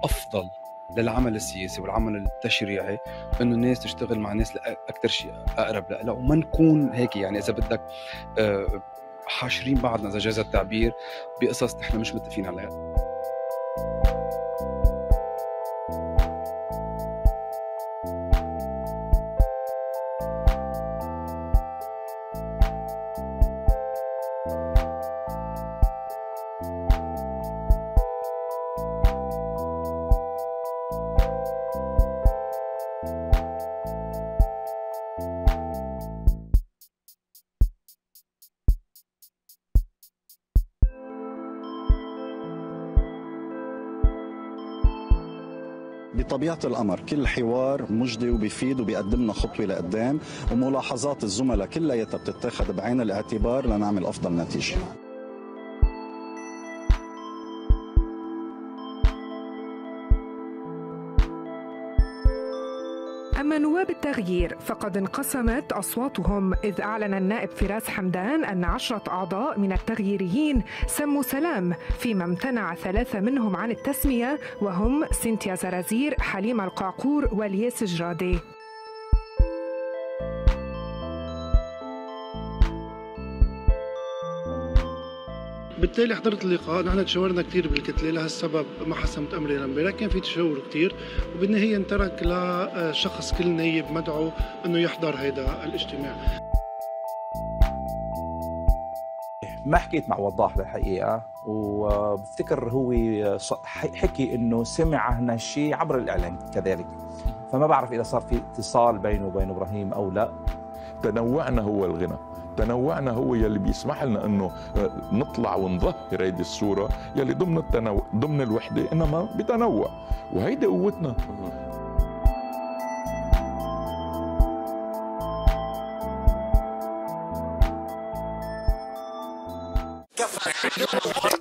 الافضل للعمل السياسي والعمل التشريعي إنه الناس تشتغل مع ناس أكثر شيء أقرب لها وما نكون هيك يعني إذا بدك آه، حاشرين بعضنا إذا جاز التعبير بقصص نحن مش متفقين عليها. بطبيعة الأمر كل حوار مجدي وبيفيد وبيقدم لنا خطوة لقدام وملاحظات الزملاء كلياتها بتتاخذ بعين الاعتبار لنعمل أفضل نتيجة. أما نواب التغيير فقد انقسمت أصواتهم إذ أعلن النائب فراس حمدان أن عشرة أعضاء من التغييريين سموا سلام فيما امتنع ثلاثة منهم عن التسمية وهم سينتيا زرازير حليمة القعقور والياس جرادي بالتالي حضرت اللقاء نحن تشاورنا كثير بالكتلة لهالسبب ما حسمت أمري امبارح كان في تشاور كثير وبالنهاية انترك لشخص كل نايب مدعو إنه يحضر هذا الاجتماع. ما حكيت مع وضاح بالحقيقة وبفتكر هو حكي إنه سمع هالشيء عبر الاعلام كذلك. فما بعرف إذا صار في اتصال بينه وبين إبراهيم أو لا. تنوعنا هو الغنى. تنوعنا هو يلي بيسمح لنا إنه آه، نطلع ونظهر هيدي الصورة يلي ضمن التنوع ضمن الوحدة إنما بتنوع. وهيدي قوتنا. كفى